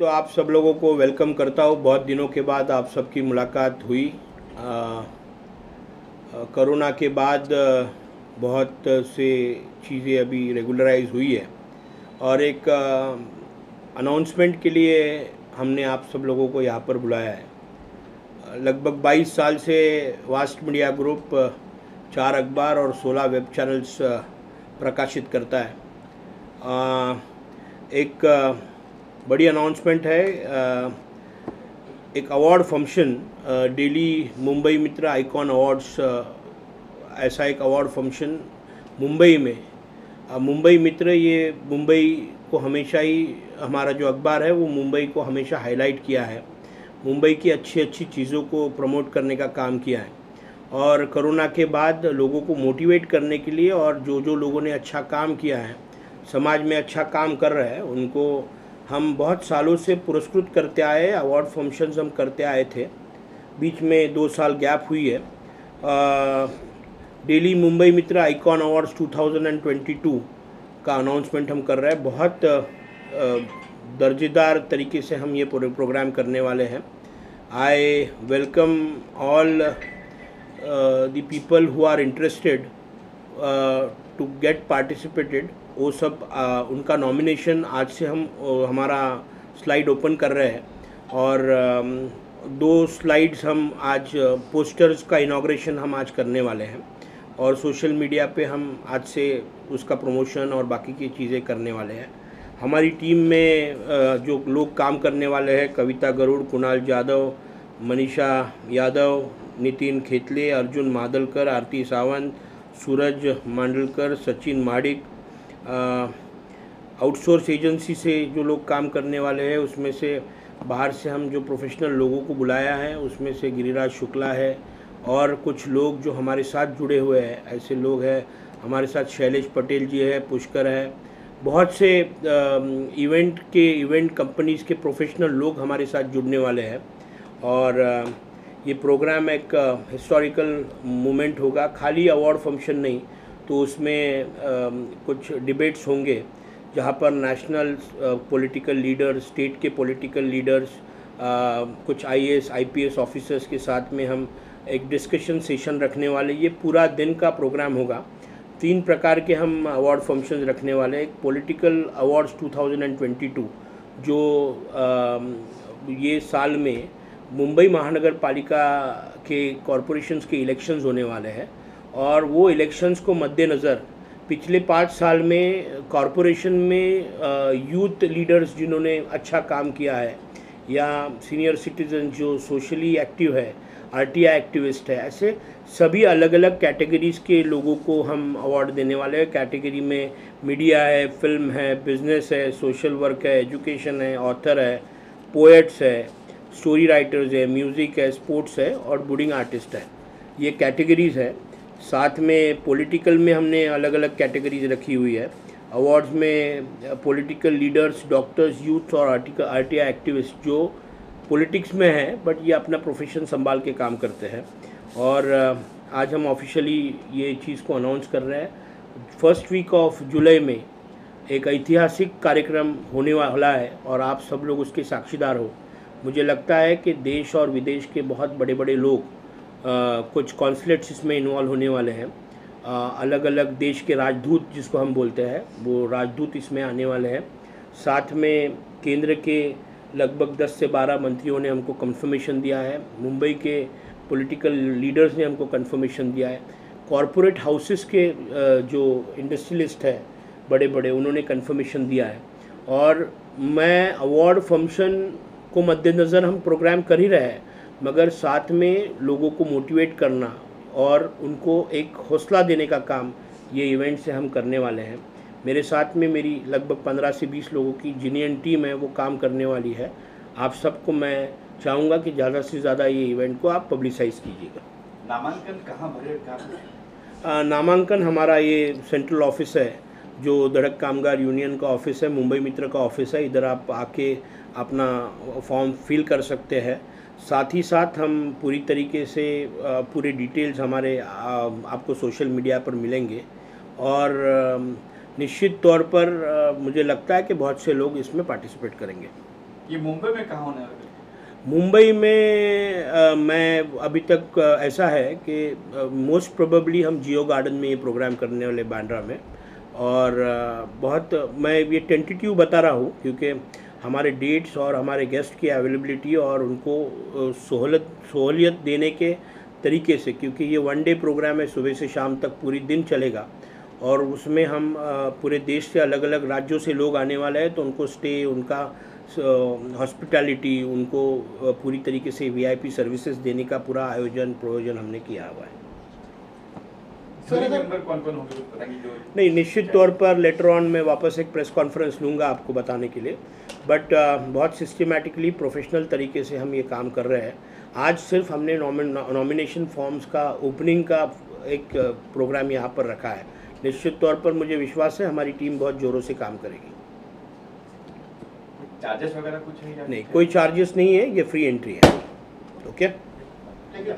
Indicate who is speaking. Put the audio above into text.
Speaker 1: तो आप सब लोगों को वेलकम करता हूँ। बहुत दिनों के बाद आप सबकी मुलाकात हुई। कोरोना के बाद बहुत से चीज़ें अभी रेगुलराइज हुई है। और एक अनाउंसमेंट के लिए हमने आप सब लोगों को यहाँ पर बुलाया है। लगभग 22 साल से वास्ट मीडिया ग्रुप चार अखबार और 16 वेब चैनल्स प्रकाशित करता है। आ, एक बड़ी अनाउंसमेंट है एक award function daily Mumbai Mitra icon awards ऐसा एक अवार्ड फ़ंक्शन मुंबई में। मुंबई मित्र ये मुंबई को हमेशा ही हमारा जो अखबार है, वो मुंबई को हमेशा हाईलाइट किया है। मुंबई की अच्छी अच्छी चीज़ों को प्रमोट करने का काम किया है। और कोरोना के बाद लोगों को मोटिवेट करने के लिए और जो जो लोगों ने अच्छा काम किया है, समाज में अच्छा काम कर रहे हैं, उनको हम बहुत सालों से पुरस्कृत करते आए अवार्ड फ़ंक्शंस हम करते आए थे। बीच में दो साल गैप हुई है। Daily Mumbai Mitra icon awards 2022 का अनाउंसमेंट हम कर रहे हैं। बहुत दर्जेदार तरीके से हम ये प्रोग्राम करने वाले हैं। I welcome all the people who are interested to get participated वो सब uh, उनका नॉमिनेशन आज से हम हमारा स्लाइड ओपन कर रहे हैं। और दो स्लाइड्स हम आज पोस्टर्स का इनाग्रेशन हम आज करने वाले हैं। और सोशल मीडिया पे हम आज से उसका प्रमोशन और बाकी की चीज़ें करने वाले हैं। हमारी टीम में जो लोग काम करने वाले हैं कविता गरुड़ कुणाल जादव मनीषा यादव नितिन खेतले अर्जुन मादलकर आरती सावंत सूरज मांडलकर, सचिन माडिक आउटसोर्स एजेंसी से जो लोग काम करने वाले हैं, उसमें से बाहर से हम जो प्रोफेशनल लोगों को बुलाया है, उसमें से गिरिराज शुक्ला है और कुछ लोग जो हमारे साथ जुड़े हुए हैं। ऐसे लोग हैं, हमारे साथ शैलेश पटेल जी है, पुष्कर है। बहुत से इवेंट के इवेंट कंपनीज़ के प्रोफेशनल लोग हमारे साथ जुड़ने वाले हैं और ये प्रोग्राम एक हिस्टोरिकल मोमेंट होगा। खाली अवार्ड फ़ंक्शन नहीं तो उसमें कुछ डिबेट्स होंगे जहाँ पर नेशनल पॉलिटिकल लीडर स्टेट के पॉलिटिकल लीडर्स कुछ आईएएस आईपीएस ऑफिसर्स के साथ में हम एक डिस्कशन सेशन रखने वाले। ये पूरा दिन का प्रोग्राम होगा। तीन प्रकार के हम अवार्ड फ़ंक्शन रखने वाले एक पॉलिटिकल अवार्ड्स 2022 जो आ, ये साल में मुंबई महानगर पालिका के कॉरपोरेशंस के इलेक्शंस होने वाले हैं और वो इलेक्शंस को मद्देनज़र पिछले पाँच साल में कॉरपोरेशन में यूथ लीडर्स जिन्होंने अच्छा काम किया है या सीनियर सिटीजन जो सोशली एक्टिव है आरटीआई एक्टिविस्ट है, ऐसे सभी अलग अलग कैटेगरीज़ के लोगों को हम अवार्ड देने वाले हैं। कैटेगरी में मीडिया है फ़िल्म है बिज़नेस है सोशल वर्क है एजुकेशन है ऑथर है पोएट्स है स्टोरी राइटर्स है म्यूज़िक है स्पोर्ट्स है और बुडिंग आर्टिस्ट है। ये कैटेगरीज़ है। साथ में पॉलिटिकल में हमने अलग अलग कैटेगरीज रखी हुई है। अवार्ड्स में पॉलिटिकल लीडर्स डॉक्टर्स यूथ और आर्टिकल आरटीआई एक्टिविस्ट जो पॉलिटिक्स में हैं बट ये अपना प्रोफेशन संभाल के काम करते हैं। और आज हम ऑफिशियली ये चीज़ को अनाउंस कर रहे हैं। फ़र्स्ट वीक ऑफ़ जुलाई में एक ऐतिहासिक कार्यक्रम होने वाला है और आप सब लोग उसके साक्षीदार हो। मुझे लगता है कि देश और विदेश के बहुत बड़े बड़े लोग आ, कुछ कॉन्सलेट्स इसमें इन्वॉल्व होने वाले हैं। आ, अलग अलग देश के राजदूत जिसको हम बोलते हैं वो राजदूत इसमें आने वाले हैं। साथ में केंद्र के लगभग 10 से 12 मंत्रियों ने हमको कंफर्मेशन दिया है। मुंबई के पॉलिटिकल लीडर्स ने हमको कंफर्मेशन दिया है। कॉरपोरेट हाउसेस के जो इंडस्ट्रियलिस्ट है बड़े बड़े उन्होंने कंफर्मेशन दिया है। और मैं अवार्ड फ़ंक्शन को मद्देनज़र हम प्रोग्राम कर ही रहे हैं मगर साथ में लोगों को मोटिवेट करना और उनको एक हौसला देने का काम ये इवेंट से हम करने वाले हैं। मेरे साथ में मेरी लगभग 15 से 20 लोगों की जिनियन टीम है वो काम करने वाली है। आप सबको मैं चाहूँगा कि ज़्यादा से ज़्यादा ये इवेंट को आप पब्लिसाइज़ कीजिएगा।
Speaker 2: नामांकन कहाँ भरे?
Speaker 1: नामांकन हमारा ये सेंट्रल ऑफ़िस है। जो धड़क कामगार यूनियन का ऑफ़िस है मुंबई मित्र का ऑफ़िस है इधर आप आके अपना फॉर्म फिल कर सकते हैं। साथ ही साथ हम पूरी तरीके से पूरे डिटेल्स हमारे आपको सोशल मीडिया पर मिलेंगे। और निश्चित तौर पर मुझे लगता है कि बहुत से लोग इसमें पार्टिसिपेट करेंगे।
Speaker 2: ये मुंबई में कहाँ होने वाला?
Speaker 1: मुंबई में अ, मैं अभी तक ऐसा है कि मोस्ट प्रोबेबली हम जियो गार्डन में ये प्रोग्राम करने वाले बांद्रा में। और बहुत मैं ये टेंटेटिव बता रहा हूँ, क्योंकि हमारे डेट्स और हमारे गेस्ट की अवेलेबिलिटी और उनको सहूलत, सहूलियत देने के तरीके से, क्योंकि ये वन डे प्रोग्राम है, सुबह से शाम तक पूरी दिन चलेगा। और उसमें हम पूरे देश से अलग अलग राज्यों से लोग आने वाले हैं तो उनको स्टे उनका हॉस्पिटैलिटी उनको पूरी तरीके से वीआईपी सर्विसेज़ देने का पूरा आयोजन, प्रयोजन हमने किया हुआ है
Speaker 2: जुरी मेंबर कौन कौन होंगे कुछ बताएँगे जो
Speaker 1: नहीं निश्चित तौर पर लेटर ऑन मैं वापस एक प्रेस कॉन्फ्रेंस लूँगा आपको बताने के लिए। बट बहुत सिस्टमेटिकली प्रोफेशनल तरीके से हम ये काम कर रहे हैं। आज सिर्फ़ हमने नॉमिनेशन फॉर्म्स का ओपनिंग का एक प्रोग्राम यहाँ पर रखा है। निश्चित तौर पर मुझे विश्वास है हमारी टीम बहुत ज़ोरों से काम करेगी।
Speaker 2: चार्जेस वगैरह कुछ है? या
Speaker 1: नहीं कोई चार्जेस नहीं है ये फ्री एंट्री है। Okay
Speaker 3: you.